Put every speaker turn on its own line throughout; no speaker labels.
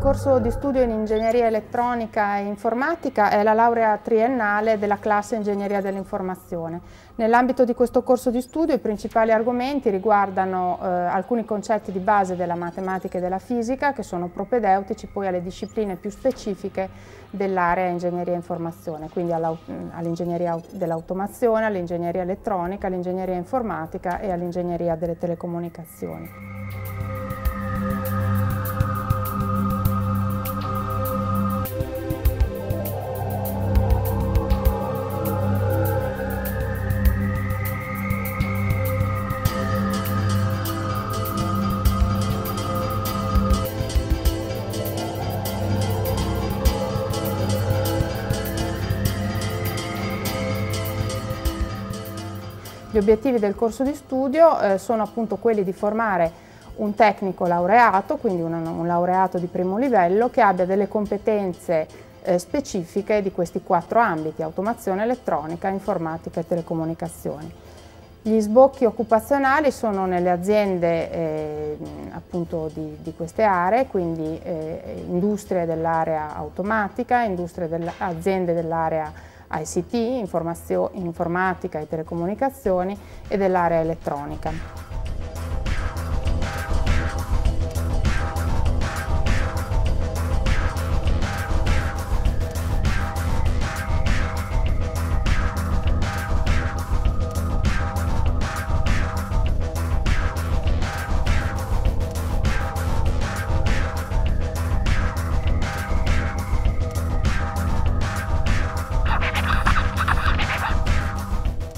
corso di studio in ingegneria elettronica e informatica è la laurea triennale della classe Ingegneria dell'informazione. Nell'ambito di questo corso di studio i principali argomenti riguardano eh, alcuni concetti di base della matematica e della fisica che sono propedeutici poi alle discipline più specifiche dell'area Ingegneria e informazione, quindi all'ingegneria dell'automazione, all'ingegneria elettronica, all'ingegneria informatica e all'ingegneria delle telecomunicazioni. Gli obiettivi del corso di studio eh, sono appunto quelli di formare un tecnico laureato, quindi un, un laureato di primo livello, che abbia delle competenze eh, specifiche di questi quattro ambiti, automazione elettronica, informatica e telecomunicazioni. Gli sbocchi occupazionali sono nelle aziende eh, appunto di, di, queste aree, quindi eh, industrie dell'area automatica, industrie dell aziende dell'area ICT, informatica e telecomunicazioni e dell'area elettronica.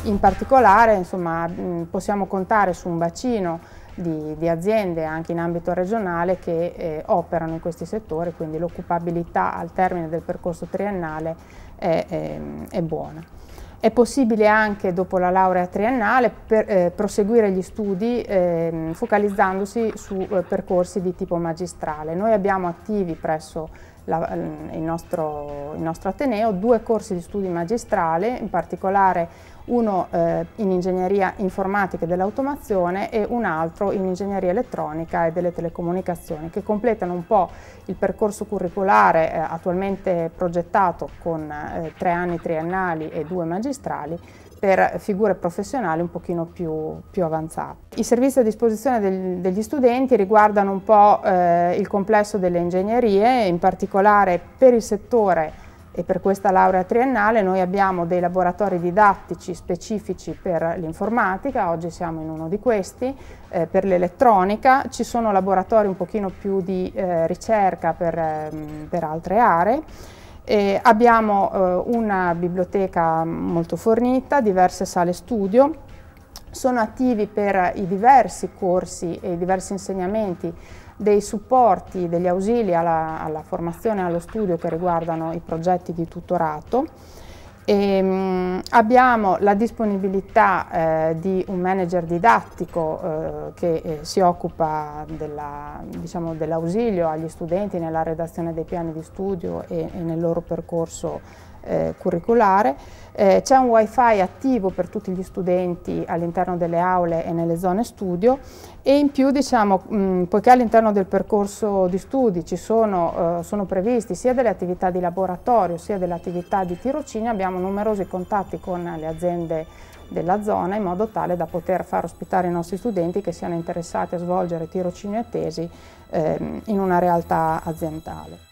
In particolare insomma, possiamo contare su un bacino di, di, aziende anche in ambito regionale che eh, operano in questi settori, quindi l'occupabilità al termine del percorso triennale è, è, è, buona. È possibile anche dopo la laurea triennale per, eh, proseguire gli studi eh, focalizzandosi su eh, percorsi di tipo magistrale. Noi abbiamo attivi presso la, il, nostro, il nostro Ateneo due corsi di studi magistrale, in particolare uno eh, in ingegneria informatica e dell'automazione e un altro in ingegneria elettronica e delle telecomunicazioni che completano un po' il percorso curricolare eh, attualmente progettato con eh, tre anni triennali e due magistrali per figure professionali un pochino più, più avanzate. I servizi a disposizione del, degli studenti riguardano un po' eh, il complesso delle ingegnerie, in particolare per il settore e per questa laurea triennale noi abbiamo dei laboratori didattici specifici per l'informatica, oggi siamo in uno di questi, eh, per l'elettronica, ci sono laboratori un pochino più di eh, ricerca per, ehm, per, altre aree, e abbiamo eh, una biblioteca molto fornita, diverse sale studio, sono attivi per i diversi corsi e i diversi insegnamenti dei supporti, degli ausili alla, alla formazione e allo studio che riguardano i progetti di tutorato. E, mh, abbiamo la disponibilità eh, di un manager didattico eh, che eh, si occupa diciamo, dell'ausilio diciamo, agli studenti nella redazione dei piani di studio e, e nel loro percorso eh, curriculare. Eh, C'è un wifi attivo per tutti gli studenti all'interno delle aule e nelle zone studio e in più diciamo, mh, poiché all'interno del percorso di studi ci sono, eh, sono, previsti sia delle attività di laboratorio sia delle attività di tirocinio abbiamo numerosi contatti con le aziende della zona in modo tale da poter far ospitare i nostri studenti che siano interessati a svolgere tirocinio e tesi eh, in una realtà aziendale.